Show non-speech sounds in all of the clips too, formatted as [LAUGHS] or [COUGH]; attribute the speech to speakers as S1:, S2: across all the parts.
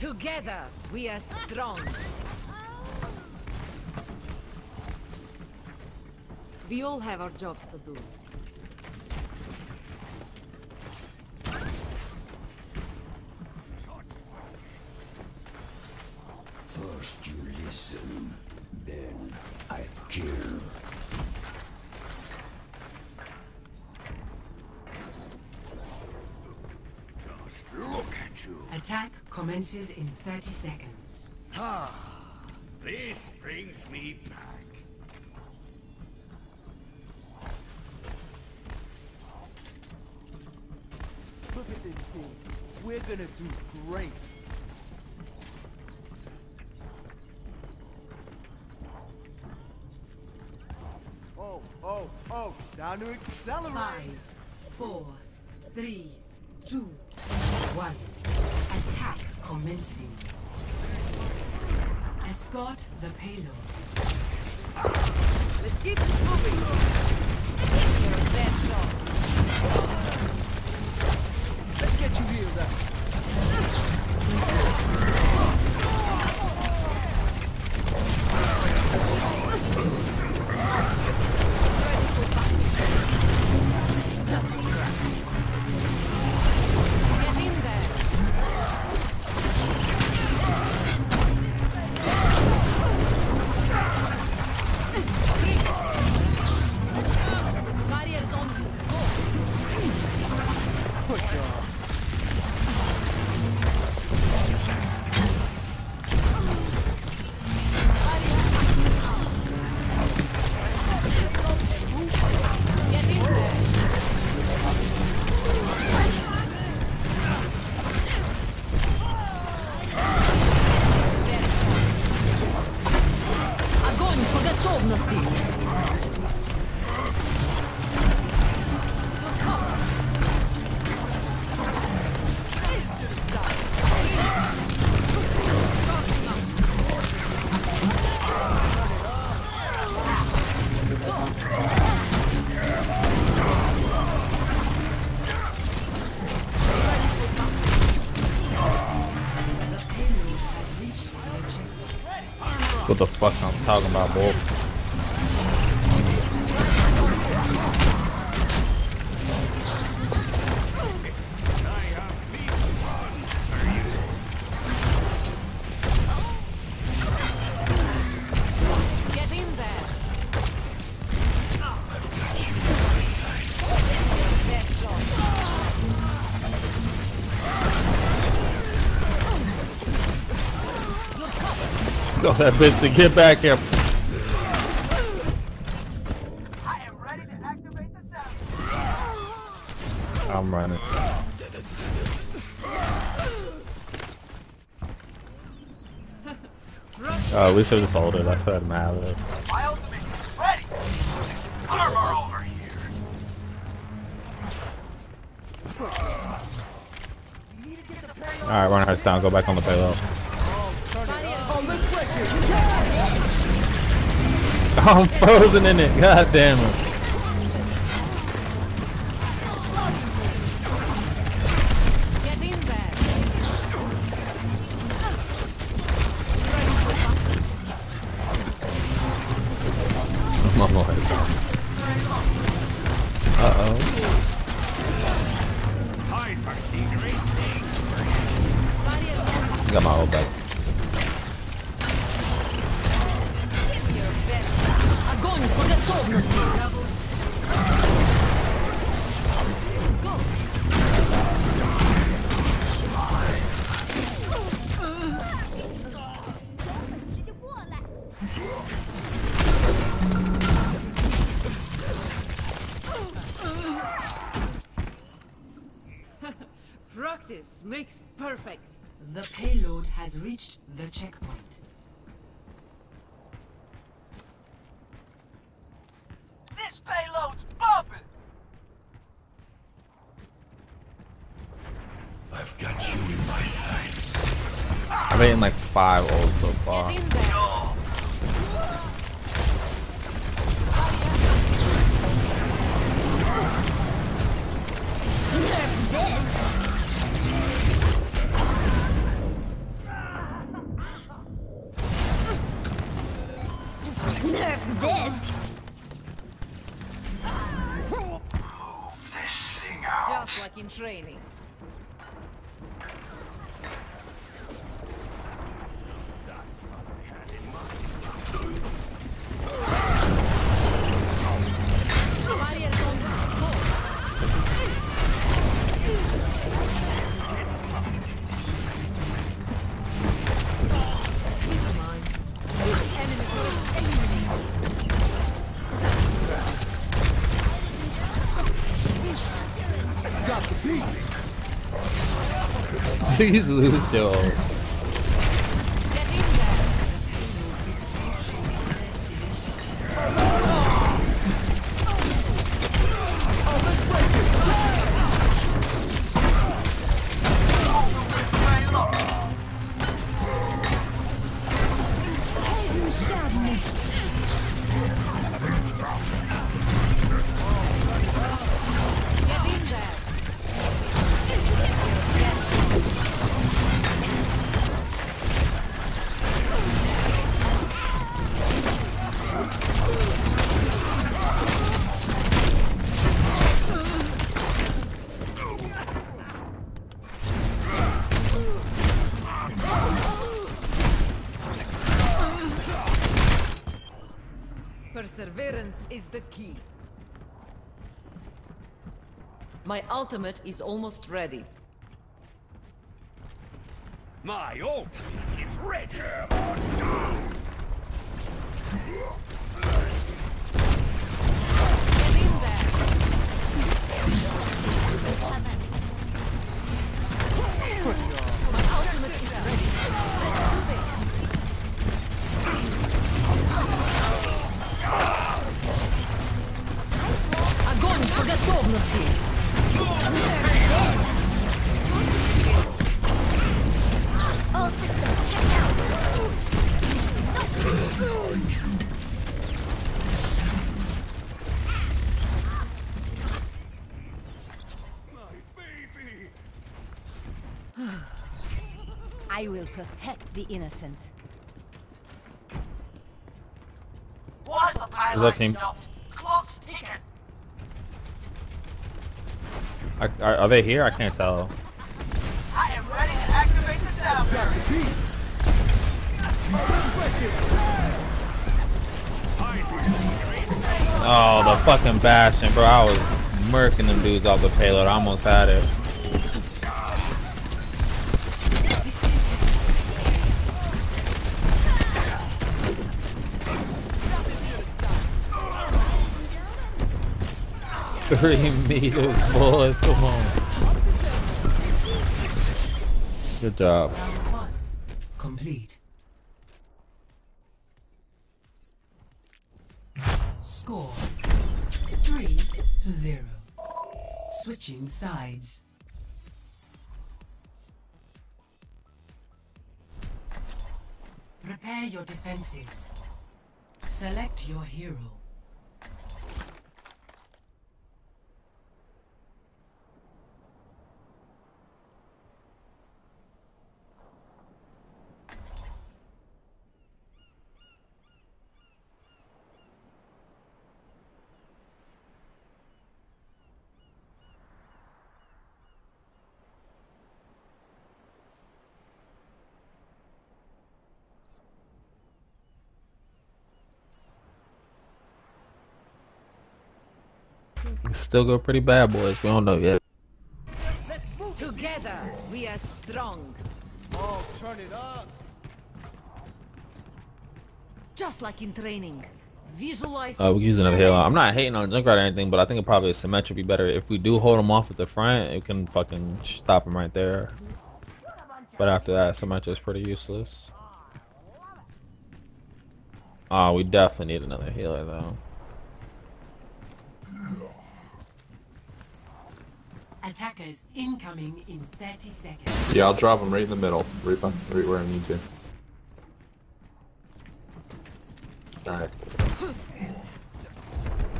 S1: Together, we are strong. We all have our jobs to do.
S2: First you listen, then I kill.
S3: You.
S4: Attack commences in 30 seconds.
S3: Ah, this brings me back.
S5: Look at this thing. We're gonna do great. Oh, oh, oh, down to accelerate.
S4: Five, four, three, two, one. Attack commencing. Escort the payload.
S1: Let's keep this moving. Your best shot.
S5: Let's get you healed up.
S1: Just scratch.
S6: What the fuck I'm talking about, boy?
S2: Got
S6: that bitch to get back here. I'm running. [LAUGHS] Oh, we should have sold it. That's what matters.
S5: My ultimate is ready.
S3: Armor over here.
S6: Alright, run house down. Go back on the payload. I'm frozen in it. God damn it.
S4: Reached the checkpoint.
S5: This payload's bumping!
S2: I've got you in my sights.
S6: I've eaten like five old so far.
S1: Get in there.
S7: Nerf this!
S1: Just like in training.
S6: Please lose yo.
S1: Perseverance is the key. My ultimate is almost ready.
S3: My ultimate is ready.
S1: Get in there.
S7: Protect the innocent.
S5: Why the pilot
S6: Is that team?
S5: Clock's ticking!
S6: I, are, are they here? I can't tell.
S5: I am ready to activate the sound Drop the beat!
S6: Oh, the fucking Bastion, bro. I was murking them dudes off the payload. I almost had it. Three [LAUGHS] meters, boys. Come on. Good job.
S4: Complete. Score. Three to zero. Switching sides. Prepare your defenses. Select your hero.
S6: Still go pretty bad, boys. We don't know yet.
S1: Together, we are strong.
S5: Oh, turn it up!
S1: Just like in training. Visualize.
S6: Uh, we can use another healer. I'm not hating on Junkrat or anything, but I think it probably Symmetra would be better. If we do hold him off at the front, it can fucking stop him right there. But after that, Symmetra is pretty useless. Oh, we definitely need another healer though.
S4: Attackers incoming in 30 seconds.
S8: Yeah, I'll drop him right in the middle, right, by, right where I need to. Alright.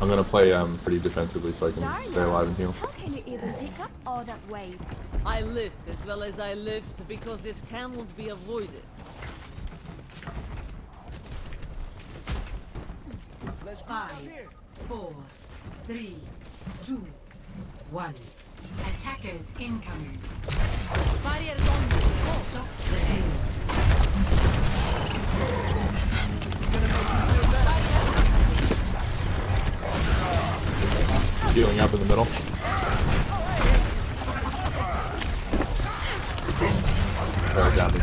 S8: I'm gonna play um pretty defensively so I can stay alive and heal.
S7: How can you even pick up all that weight?
S1: I lift as well as I lift because it cannot be avoided.
S4: Five, four, three, two, one. Attackers incoming.
S1: Barriers on.
S4: Stop
S8: up in the middle. Down to.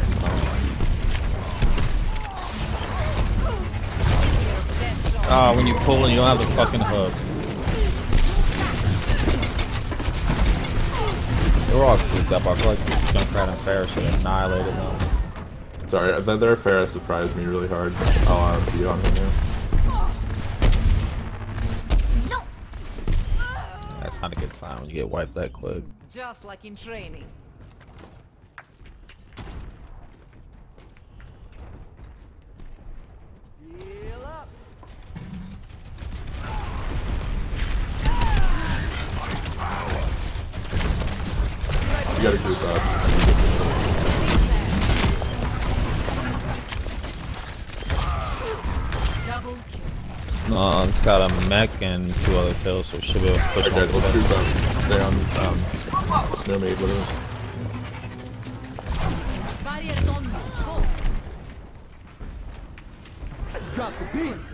S6: Ah, when you pull and you don't have the fucking hook. They were all grouped up. I feel like Junkrat and Ferris should have annihilated them.
S8: Sorry, that their Ferris surprised me really hard. I'll uh, beat on him now.
S7: No!
S6: That's not a good sign when you get wiped that quick.
S1: Just like in training.
S8: You gotta group up.
S4: Double.
S6: No, it's got a mech and two other kills, so it should be able to push
S8: Okay,
S6: one
S8: let's group up. Stay on um, Snowmaid, whatever.
S1: Me. Go.
S5: Let's drop the beat.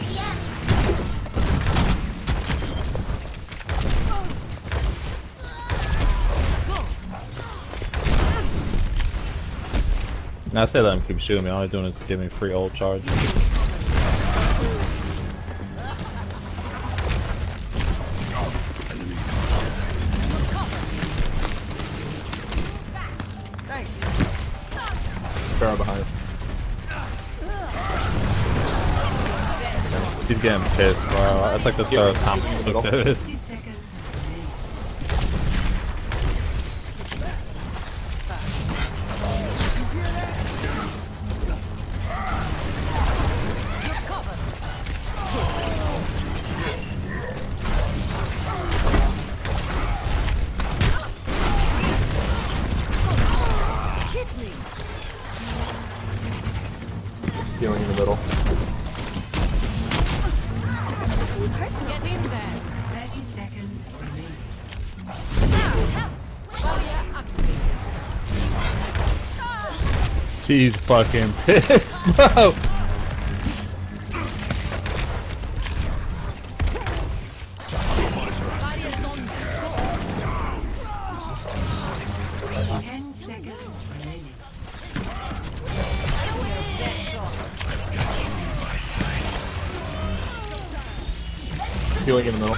S6: Now I say let him keep shooting me. All he's doing is give me free ult charge.
S8: Pharah behind.
S6: He's getting pissed, bro. That's like the third time [LAUGHS] She's fucking pissed, [LAUGHS] bro.
S1: Barriers on me.
S4: 10 seconds remaining.
S8: Healing in the middle.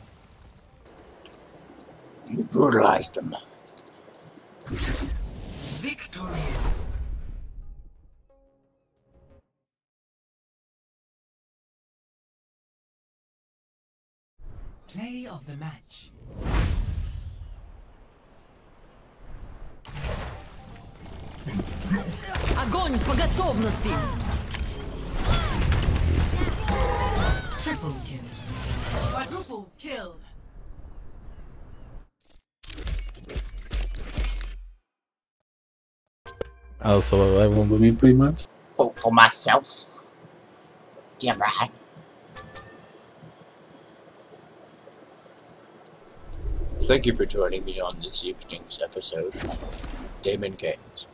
S9: You brutalized them.
S4: Victory. Play of the match.
S1: Огонь по готовности!
S4: Triple kill. Quadruple kill.
S6: Oh, so everyone with me pretty much.
S9: Vote for myself. Damn right. Thank you for joining me on this evening's episode Daemon Games.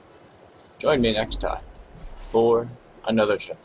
S9: Join me next time for another show.